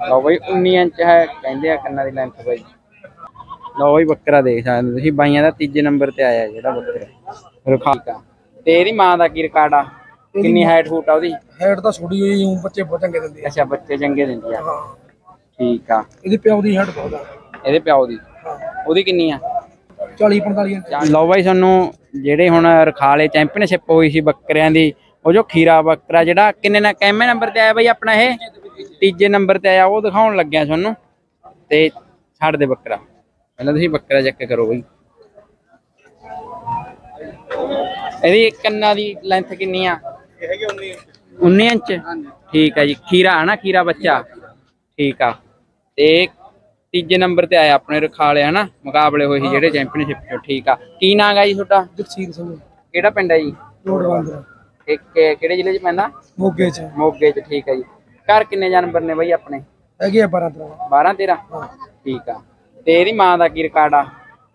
ਲਓ ਬਈ 19 ਇੰਚ ਹੈ ਕਹਿੰਦੇ ਆ ਕੰਨਾਂ ਦੀ ਲੈਂਥ ਬਈ। ਲਓ ਬਈ ਬੱਕਰਾ ਦੇਖ ਸਕਦੇ ਤੁਸੀਂ ਬਾਈਆਂ ਦਾ ਤੀਜੇ ਨੰਬਰ ਤੇ ਆਇਆ ਜਿਹੜਾ ਬੱਕਰਾ। ਰਖਾਲਕਾ ਤੇ। ਇਹਦੀ ਮਾਂ ਦਾ ਕੀ ਰਿਕਾਰਡ ਆ? ਕਿੰਨੀ ਹਾਈਟ ਫੂਟ ਆ ਉਹਦੀ? ਹੈਡ ਤਾਂ ਛੋੜੀ ਹੋਈ ਹੂੰ ਬੱਚੇ ਬਹੁਤ ਚੰਗੇ ਦਿੰਦੇ ਆ। ਅੱਛਾ ਬੱਚੇ ਚੰਗੇ ਦਿੰਦੀ ਆ। ਠੀਕ ਆ। ਇਹਦੇ ਪਿਓ ਦੀ ਹੈਡ ਬਹੁਤ ਆ। ਇਹਦੇ ਪਿਓ ਦੀ? ਉਹਦੀ ਕਿੰਨੀ ਆ? 40 45 ਇੰਚ। ਲਓ ਬਾਈ ਤੁਹਾਨੂੰ ਜਿਹੜੇ ਹੁਣ ਰਖਾਲੇ ਚੈਂਪੀਅਨਸ਼ਿਪ ਹੋਈ ਸੀ ਬੱਕਰਿਆਂ ਦੀ ਉਹ ਜੋ ਖੀਰਾ ਬੱਕਰਾ ਜਿਹੜਾ ਕਿੰਨੇ ਨਾ ਕਿੰਨੇ ਨੰਬਰ ਤੇ ਆਇਆ ਬਾਈ ਆਪਣਾ ਇਹ? ਤੀਜੇ ਨੰਬਰ ਤੇ ਆਇਆ ਉਹ ਦਿਖਾਉਣ ਲੱਗਿਆ ਤੁਹਾਨੂੰ। ਤੇ ਛੱਡ ਦੇ ਬੱਕਰਾ। ਪਹਿਲਾਂ ਤੁਸੀਂ ਬੱਕਰਾ ਚੈੱਕ ਕਰੋ ਬਾਈ। ਇਹਦੀ ਕੰਨਾਂ ਦੀ ਲੈਂਥ ਕਿੰਨੀ ਆ? ਇਹ ਹੈਗੇ 19 19 ਇੰਚ? ਠੀਕ ਆ ਜੀ। ਖੀਰਾ ਹੈ ਨਾ ਖੀਰਾ ਬੱਚਾ? ਠੀਕ ਆ। ਤੇ ਇਹ ਤੀਜੇ ਨੰਬਰ ਤੇ ਆਇਆ ਆਪਣੇ ਰਖਾਲੇ ਹਨਾ? ਮੁਕਾਬਲੇ ਹੋਏ ਸੀ ਜਿਹੜੇ ਚੈਂਪੀਅਨਸ਼ਿਪ ਚੋਂ ਠੀਕ ਆ। ਕੀ ਨਾਂ ਗਾ ਜੀ ਤੁਹਾਡਾ? ਜਗਸੀਰ ਸਿੰਘ। ਕਿਹੜਾ ਪਿੰਡ ਹੈ ਜੀ? ਰੋਡ ਬੰਦਰ ਇੱਕ ਕਿਹੜੇ ਜ਼ਿਲ੍ਹੇ 'ਚ ਪੈਂਦਾ? ਮੋਗੇ ਚ। ਮੋਗੇ 'ਚ ਠੀਕ ਹੈ ਜੀ। ਘਰ ਕਿੰਨੇ ਜਾਨਵਰ ਨੇ ਬਾਈ ਆਪਣੇ? ਹੈਗੇ ਆ 12 ਤਰ੍ਹਾਂ 12 13 ਹਾਂ ਠੀਕ ਆ। ਤੇ ਇਹਦੀ ਮਾਂ ਦਾ ਕੀ ਰਿਕਾਰਡ ਆ?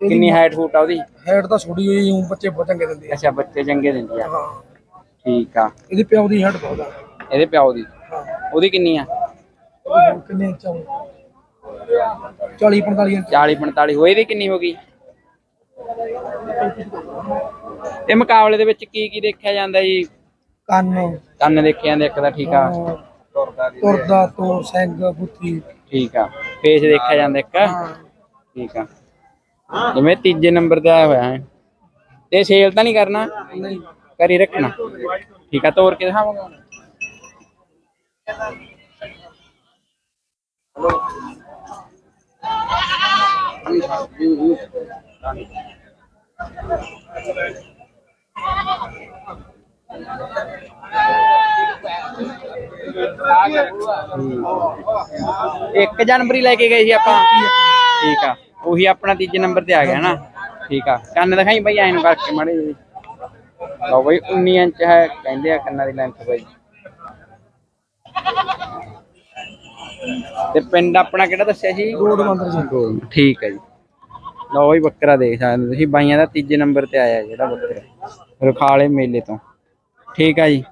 ਕਿੰਨੀ ਹਾਈਟ ਫੂਟ ਆ ਉਹਦੀ? ਹੈਡ ਤਾਂ ਛੋੜੀ ਹੋਈ ਹੂੰ ਬੱਚੇ ਬਹੁਤ ਚੰਗੇ ਦਿੰਦੇ ਆ। ਅੱਛਾ ਬੱਚੇ ਚੰਗੇ ਦਿੰਦੀ ਆ। ਹਾਂ। ਠੀਕ ਆ। ਇਹਦੇ ਪਿਓ ਦੀ ਹੈਡ ਬਹੁਤ ਆ। ਇਹਦੇ ਪਿਓ ਦੀ? ਉਹਦੀ ਕਿੰਨੀ ਆ? ਕਿੰਨੇ ਆ? 40 45 ਇੰਚ 40 45 ਹੋਏ ਦੀ ਕਿੰਨੀ ਹੋ ਗਈ? ਇਹ ਮੁਕਾਬਲੇ ਦੇ ਵਿੱਚ ਕੀ ਕੀ ਦੇਖਿਆ ਜਾਂਦਾ ਜੀ? ਕੰਨ। ਕੰਨ ਦੇਖੇ ਜਾਂਦੇ ਇੱਕ ਦਾ ਠੀਕ ਆ। ਤੁਰਦਾ ਤੋਂ ਸਿੰਘ ਬੁੱਥੀ। ਠੀਕ ਆ। ਫੇਸ ਦੇਖਿਆ ਜਾਂਦਾ ਇੱਕ। ਠੀਕ ਆ। ਜਿਵੇਂ ਤੀਜੇ ਨੰਬਰ ਤੇ ਆਇਆ ਹੋਇਆ ਹੈ। ਤੇ ਸੇਲ ਤਾਂ ਨਹੀਂ ਕਰਨਾ? ਨਹੀਂ। ਕਰੀ ਰੱਖਣਾ। ਠੀਕ ਆ ਤੋਰ ਕੇ ਦਿਖਾਵਾਂਗਾ ਇੱਕ ਜਨਵਰੀ ਲੈ ਕੇ ਗਏ ਸੀ ਆਪਾਂ। ਠੀਕ ਆ। ਉਹੀ ਆਪਣਾ ਤੀਜੇ ਨੰਬਰ ਤੇ ਆ ਗਿਆ ਨਾ। ਠੀਕ ਆ। ਕੰਨ ਦਿਖਾਈ ਬਈ ਐਂ ਨੂੰ ਕਰਕੇ ਮਾੜੇ ਜਿਹੇ। ਲਓ ਬਈ 19 ਇੰਚ ਹੈ ਕਹਿੰਦੇ ਆ ਕੰਨਾਂ ਦੀ ਲੈਂਥ ਬਈ। ਤੇ ਪਿੰਡ ਆਪਣਾ ਕਿਹੜਾ ਦੱਸਿਆ ਸੀ? ਰੋਡ ਬੰਦਰ ਜੀ। ਠੀਕ ਹੈ ਜੀ। ਲਓ ਬਈ ਬੱਕਰਾ ਦੇਖ ਸਕਦੇ ਤੁਸੀਂ। ਬਾਈਆਂ ਦਾ ਤੀਜੇ ਨੰਬਰ ਤੇ ਆਇਆ ਜਿਹੜਾ ਬੱਕਰਾ। ਰਖਾਲੇ ਮੇਲੇ ਤੋਂ। ਠੀਕ ਆ ਜੀ।